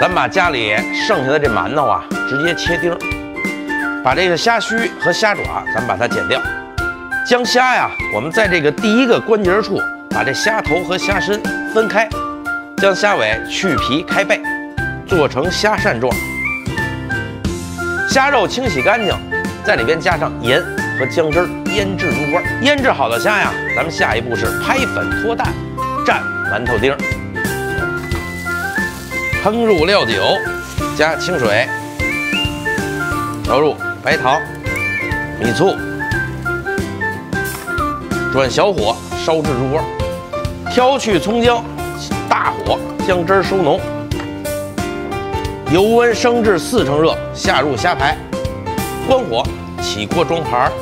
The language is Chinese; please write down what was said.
咱把家里剩下的这馒头啊，直接切丁儿，把这个虾须和虾爪，咱们把它剪掉。将虾呀，我们在这个第一个关节处，把这虾头和虾身分开，将虾尾去皮开背，做成虾扇状。虾肉清洗干净，在里边加上盐和姜汁腌制入味。腌制好的虾呀，咱们下一步是拍粉脱蛋，蘸馒头丁儿。烹入料酒，加清水，调入白糖、米醋，转小火烧至入味，挑去葱姜，大火将汁收浓，油温升至四成热，下入虾排，关火起锅装盘儿，